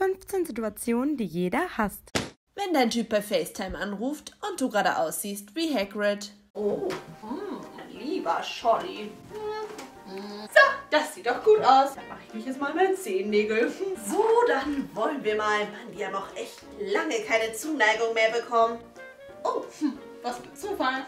15 Situationen, die jeder hasst. Wenn dein Typ bei FaceTime anruft und du gerade aussiehst wie Hagrid. Oh, hm, lieber Scholli. So, das sieht doch gut aus. Dann mache ich mich jetzt mal mit Zehennägel. So, dann wollen wir mal. Mann, die haben auch echt lange keine Zuneigung mehr bekommen. Oh, hm, was für ein Zufall.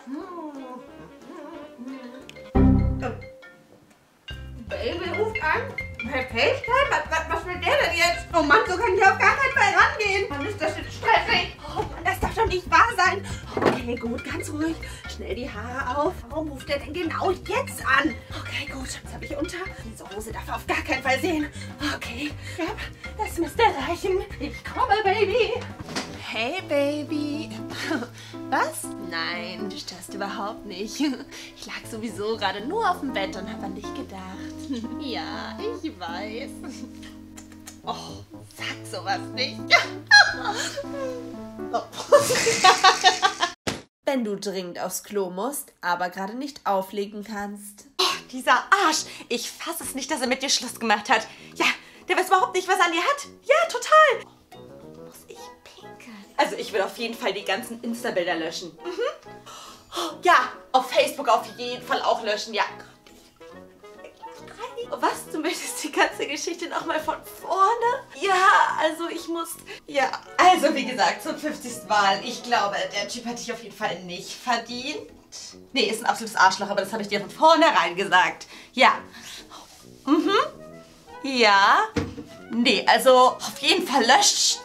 Baby ruft an. FaceTime? Was, was, was will der denn jetzt? Oh Mann, so kann ich auf gar keinen Fall rangehen. Mann, ist das jetzt stressig. Oh Mann, das darf doch nicht wahr sein. Okay, gut, ganz ruhig. Schnell die Haare auf. Warum ruft der denn genau jetzt an? Okay, gut. Was habe ich unter? Diese Hose darf er auf gar keinen Fall sehen. Okay, ja, das müsste reichen. Ich komme, Baby. Hey Baby. Was? Nein, du störst überhaupt nicht. Ich lag sowieso gerade nur auf dem Bett und habe an dich gedacht. Ja, ich weiß. Oh, sag sowas nicht. Wenn du dringend aufs Klo musst, aber gerade nicht auflegen kannst. Oh, dieser Arsch. Ich fasse es nicht, dass er mit dir Schluss gemacht hat. Ja, der weiß überhaupt nicht, was er an dir hat. Ja, total. Also ich will auf jeden Fall die ganzen Insta-Bilder löschen. Mhm. Ja, auf Facebook auf jeden Fall auch löschen, ja. Was? Du möchtest die ganze Geschichte nochmal von vorne? Ja, also ich muss... Ja, also wie gesagt, zum 50. Mal. Ich glaube, der Typ hat dich auf jeden Fall nicht verdient. Nee, ist ein absolutes Arschloch, aber das habe ich dir von vornherein gesagt. Ja. Mhm. Ja. Nee, also auf jeden Fall löschen.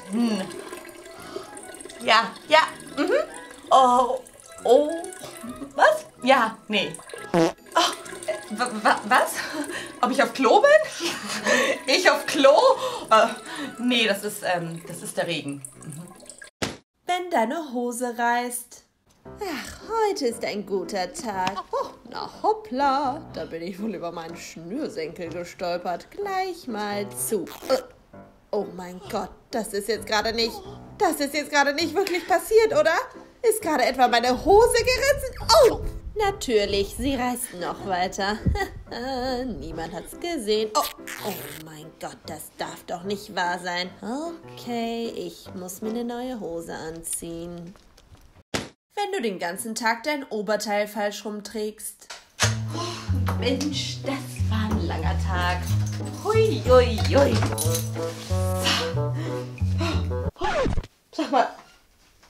Ja, ja. Mhm. Oh. Oh. Was? Ja, nee. Oh, was? Ob ich auf Klo bin? Ich auf Klo? Äh, nee, das ist, ähm, das ist der Regen. Mhm. Wenn deine Hose reißt. Ach, heute ist ein guter Tag. Oh, na hoppla, da bin ich wohl über meinen Schnürsenkel gestolpert. Gleich mal zu. Äh, oh mein Gott, das ist jetzt gerade nicht. Das ist jetzt gerade nicht wirklich passiert, oder? Ist gerade etwa meine Hose gerissen? Oh! Natürlich, sie reißt noch weiter. Niemand hat's gesehen. Oh, oh mein Gott, das darf doch nicht wahr sein. Okay, ich muss mir eine neue Hose anziehen. Wenn du den ganzen Tag dein Oberteil falsch rumträgst. Oh, Mensch, das war ein langer Tag. Hui, hui, hui. So. Sag mal,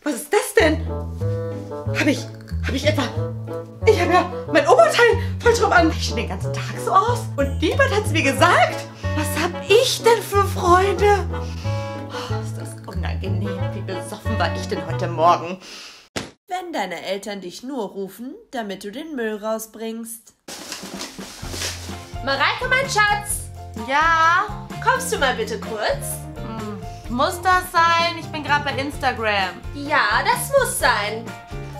was ist das denn? Habe ich, habe ich etwa... Ich habe ja mein Oberteil falsch rum an. Ich den ganzen Tag so aus. Und niemand hat es mir gesagt. Was habe ich denn für Freunde? Oh, ist das unangenehm. Wie besoffen war ich denn heute Morgen? Wenn deine Eltern dich nur rufen, damit du den Müll rausbringst. Mareike, mein Schatz. Ja? Kommst du mal bitte kurz? Muss das sein? Ich bin gerade bei Instagram. Ja, das muss sein.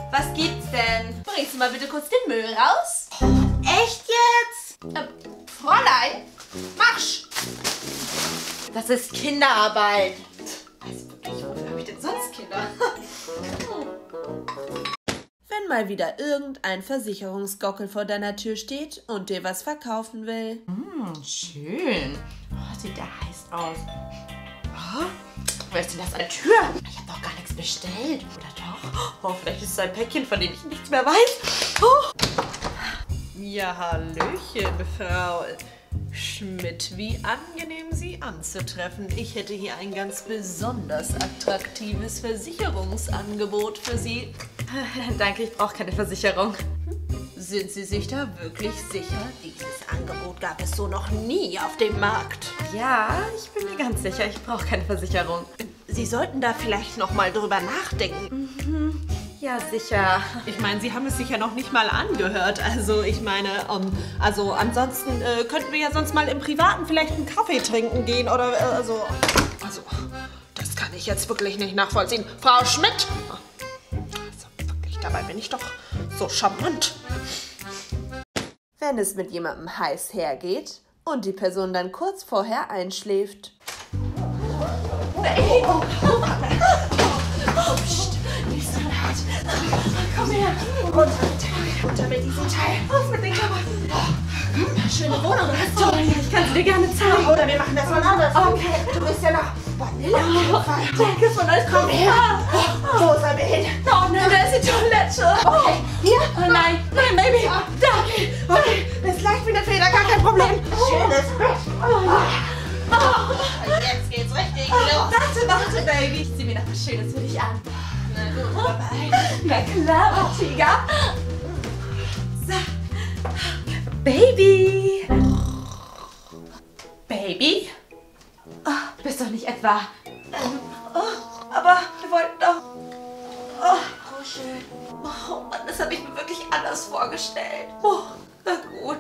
Was gibt's denn? Bringst du mal bitte kurz den Müll raus? Echt jetzt? Äh, Fräulein, Marsch! Das ist Kinderarbeit. Also wirklich, wofür habe ich denn sonst Kinder? Wenn mal wieder irgendein Versicherungsgockel vor deiner Tür steht und dir was verkaufen will. Hm, schön. Oh, sieht der heiß aus. Wer ist denn das an der Tür? Ich habe doch gar nichts bestellt. Oder doch? Oh, vielleicht ist es ein Päckchen, von dem ich nichts mehr weiß. Oh. Ja, Hallöchen, Frau Schmidt. Wie angenehm, Sie anzutreffen. Ich hätte hier ein ganz besonders attraktives Versicherungsangebot für Sie. Danke, ich brauche keine Versicherung. Sind Sie sich da wirklich sicher? Dieses Angebot gab es so noch nie auf dem Markt. Ja, ich bin ganz sicher, ich brauche keine Versicherung. Sie sollten da vielleicht noch mal drüber nachdenken. Mhm. Ja, sicher. Ich meine, Sie haben es sich ja noch nicht mal angehört. Also, ich meine, um, ähm, also ansonsten äh, könnten wir ja sonst mal im Privaten vielleicht einen Kaffee trinken gehen oder äh, also. Also, das kann ich jetzt wirklich nicht nachvollziehen. Frau Schmidt! Also, wirklich, dabei bin ich doch so charmant. Wenn es mit jemandem heiß hergeht und die Person dann kurz vorher einschläft. Hey, oh, oh, oh, oh, pst, nicht so laut. Komm her, runter runter mit diesem Teil. Auf mit den Klamotten. Schöne Wohnung hast du. Oh, ich kann sie dir gerne zeigen. Oder wir machen das mal anders. Okay. Du bist ja noch Vanille Fall. Danke von euch. Komm her. Wo sollen wir hin? Baby. Ich zieh mir noch was Schönes für dich an. Na gut, dabei. Na klar, Tiger. So. Baby. Baby? Oh, du bist doch nicht etwa. Ähm, oh, aber wir wollten doch. Oh, kuscheln. Oh Mann, das habe ich mir wirklich anders vorgestellt. Oh, na gut.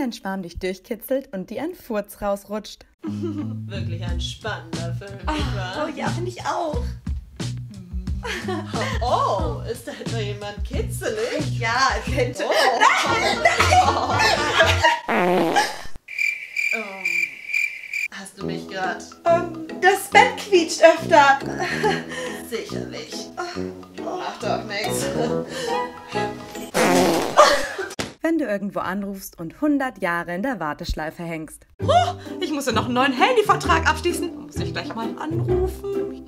Dein Schwarm dich durchkitzelt und dir ein Furz rausrutscht. Wirklich ein spannender Film, Oh wahr? ja, finde ich auch. Oh, ist da etwa jemand kitzelig? Ja, könnte. Hast du mich gerade? Ähm, das Bett quietscht öfter. Sicherlich. Macht doch nichts. Irgendwo anrufst und 100 Jahre in der Warteschleife hängst. Oh, ich muss ja noch einen neuen Handyvertrag abschließen. Muss ich gleich mal anrufen.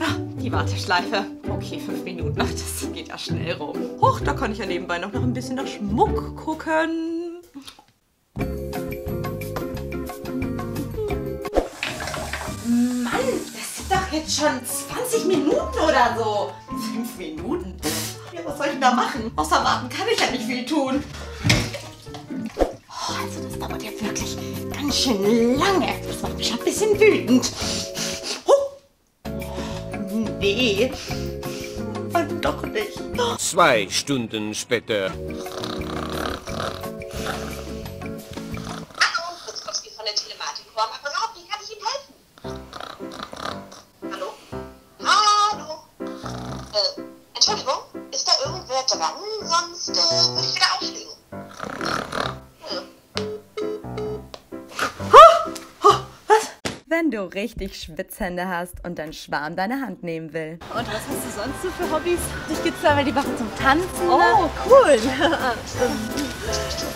Ah, die Warteschleife. Okay, fünf Minuten. Ach, das geht ja schnell rum. Hoch, da kann ich ja nebenbei noch, noch ein bisschen nach Schmuck gucken. Mann, das sind doch jetzt schon 20 Minuten oder so. Fünf Minuten? Was soll ich denn da machen? Außer warten kann ich ja nicht viel tun. Oh, also das dauert ja wirklich ganz schön lange. Das macht mich schon ein bisschen wütend. Oh. Nee. Doch nicht. Zwei Stunden später. Ist da irgendwer dran? Sonst äh, würde ich wieder auflegen. Wenn du richtig Schwitzhände hast und dein Schwarm deine Hand nehmen will. Und was hast du sonst so für Hobbys? Ich geht's da mal die Woche zum Tanzen. Oh, cool.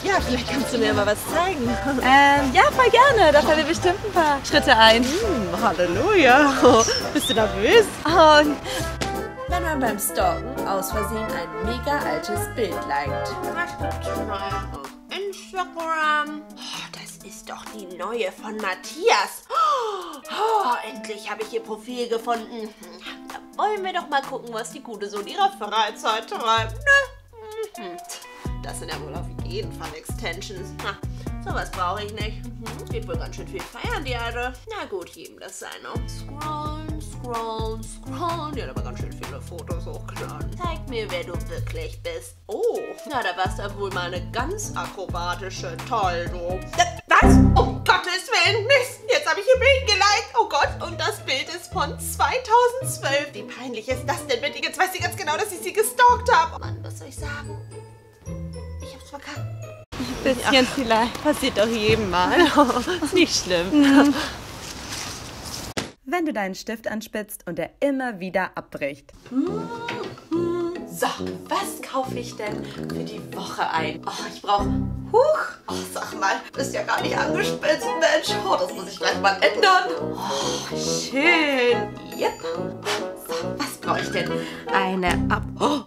ja, vielleicht kannst du mir mal was zeigen. Ähm, ja, voll gerne. Da fallen mir bestimmt ein paar Schritte ein. Hm, Halleluja. Bist du nervös? Und Man beim Stalken aus Versehen ein mega altes Bild liked. Instagram. Oh, das ist doch die neue von Matthias. Oh, endlich habe ich ihr Profil gefunden. Da wollen wir doch mal gucken, was die Gute so in ihrer Freizeit treibt. Ne? Mhm. Das sind ja wohl auf jeden Fall Extensions. Na, sowas brauche ich nicht. Mhm. Geht wohl ganz schön viel feiern, die Alte. Na gut, jedem das seine. Scrollen, scrollen, scrollen. Die hat aber ganz schön viele Fotos hochgeladen. Zeig mir, wer du wirklich bist. Oh, na, da warst du wohl mal eine ganz akrobatische. Äh, Was? Um Gottes Willen, Mist. Jetzt habe ich ihr Bild geliked. Oh Gott, und das Bild ist von 2012. Wie peinlich ist das denn bitte? Jetzt weiß sie ganz genau, dass ich sie gestalkt habe. Mann, was soll ich sagen? Ich hab's verkackt. bisschen vielleicht. Passiert doch jedem Mal. ist nicht schlimm. Wenn du deinen Stift anspitzt und er immer wieder abbricht. So, was kaufe ich denn für die Woche ein? Oh, ich brauche. Huch! Oh, sag mal, bist ja gar nicht angespitzt, Mensch. Oh, das muss ich gleich mal ändern. Oh, schön. Yep. So, was brauche ich denn? Eine Ab. Oh,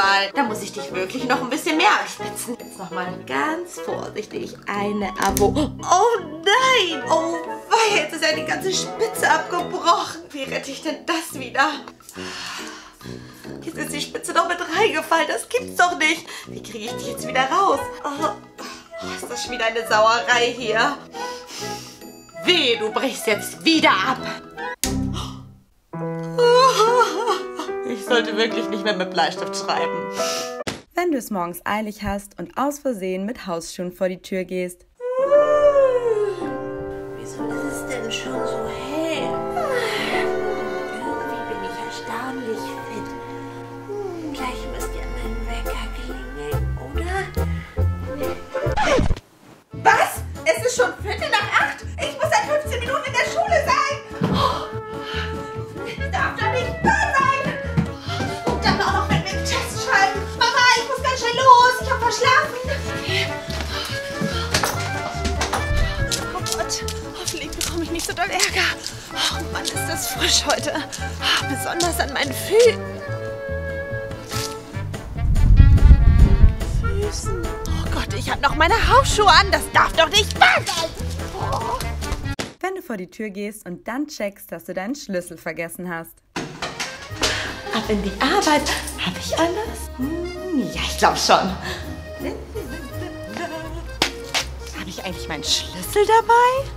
mal, da muss ich dich wirklich noch ein bisschen mehr anspitzen. Jetzt noch mal ganz vorsichtig. Eine Abo. Oh nein! Oh, wei, jetzt ist ja die ganze Spitze abgebrochen. Wie rette ich denn das wieder? Jetzt ist die Spitze noch mit reingefallen. Das gibt's doch nicht. Wie kriege ich die jetzt wieder raus? Oh, oh, ist das schon wieder eine Sauerei hier? Weh, du brichst jetzt wieder ab. Sollte wirklich nicht mehr mit Bleistift schreiben. Wenn du es morgens eilig hast und aus Versehen mit Hausschuhen vor die Tür gehst. Besonders an meinen Füßen. Füßen. Oh Gott, ich habe noch meine Hausschuhe an. Das darf doch nicht wahr sein. Wenn du vor die Tür gehst und dann checkst, dass du deinen Schlüssel vergessen hast. Ab in die Arbeit. Habe ich alles? Hm, ja, ich glaube schon. Habe ich eigentlich meinen Schlüssel dabei?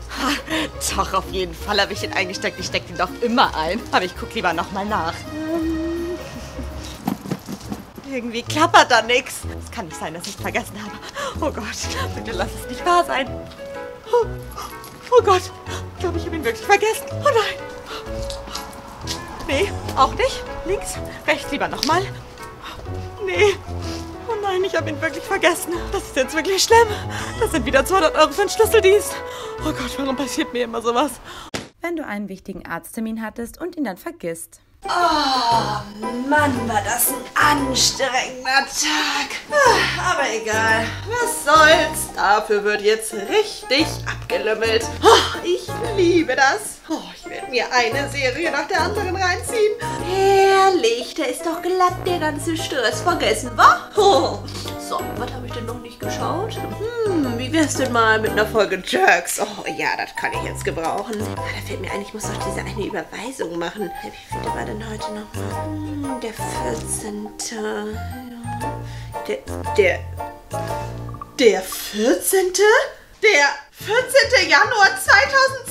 Doch, auf jeden Fall habe ich den eingesteckt. Ich stecke den doch immer ein. Aber ich gucke lieber nochmal nach. Hm. Irgendwie klappert da nichts. Es kann nicht sein, dass ich es vergessen habe. Oh Gott, bitte lass es nicht wahr sein. Oh Gott, ich glaube, ich habe ihn wirklich vergessen. Oh nein. Nee, auch nicht. Links, rechts lieber nochmal. Nee. Oh nein, ich habe ihn wirklich vergessen. Das ist jetzt wirklich schlimm. Das sind wieder 200 Euro für den Schlüsseldienst. Oh Gott, warum passiert mir immer sowas? Wenn du einen wichtigen Arzttermin hattest und ihn dann vergisst. Mann, war das ein anstrengender Tag. Aber egal. Was soll's? Dafür wird jetzt richtig abgelümmelt. Oh, ich liebe das. Oh, ich werde mir eine Serie nach der anderen reinziehen. Herrlich, glatt der ganze Stress vergessen, wa? So, was habe ich denn noch nicht geschaut? Hm, wie wär's denn mal mit einer Folge Jerks? Oh ja, das kann ich jetzt gebrauchen. Ah, da fällt mir ein, ich muss doch diese eine Überweisung machen. Wie viel war denn heute nochmal? Hm, der 14. Ja. Der, der, der 14.? Der 14. Januar 2020?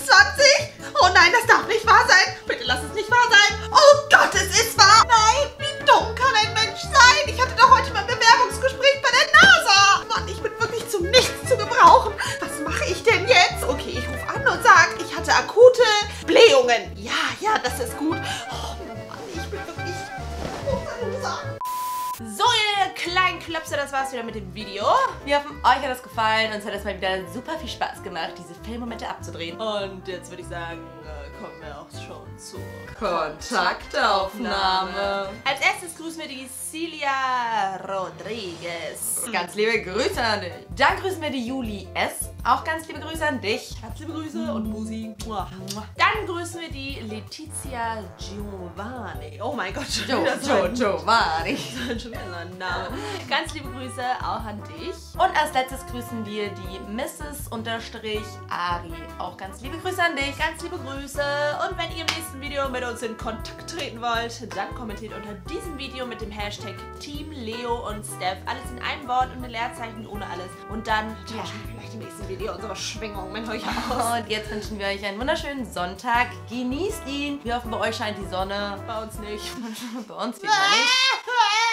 Wir hoffen, euch hat das gefallen. Uns hat es mal wieder super viel Spaß gemacht, diese Filmmomente abzudrehen. Und jetzt würde ich sagen, äh, kommen wir auch schon zur Kontaktaufnahme. Als erstes grüßen wir die Celia Rodriguez. Ganz liebe Grüße an dich. Dann grüßen wir die Juli S. Auch ganz liebe Grüße an dich. Ganz liebe Grüße und Musi. Dann grüßen wir die Letizia Giovanni. Oh mein Gott, schon wieder so ein- Giovanni. schon wieder so ein Name. Ganz liebe Grüße auch an dich. Und als letztes grüßen wir die Mrs. Unterstrich Ari. Auch ganz liebe Grüße an dich. Ganz liebe Grüße. Und wenn ihr im nächsten Video mit uns in Kontakt treten wollt, dann kommentiert unter diesem Video mit dem Hashtag Team Leo und Steph. Alles in einem Wort und ein Leerzeichen ohne alles. Und dann tauschen wir vielleicht im nächsten Video unsere Schwingung mit euch aus. Und jetzt wünschen wir euch einen wunderschönen Sonntag. Genießt ihn. Wir hoffen, bei euch scheint die Sonne. Bei uns nicht. bei uns diesmal nicht.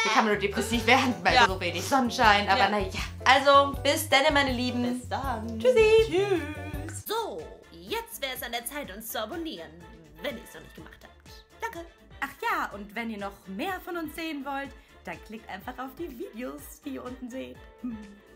Hier kann man nur depressiv werden bei so wenig Sonnenschein. Aber Ja. naja. Also, bis dann, meine Lieben. Bis dann. Tschüssi. Tschüss. So, jetzt wäre es an der Zeit, uns zu abonnieren, wenn ihr es noch nicht gemacht habt. Danke. Ach ja, und wenn ihr noch mehr von uns sehen wollt, dann klickt einfach auf die Videos, die ihr unten seht.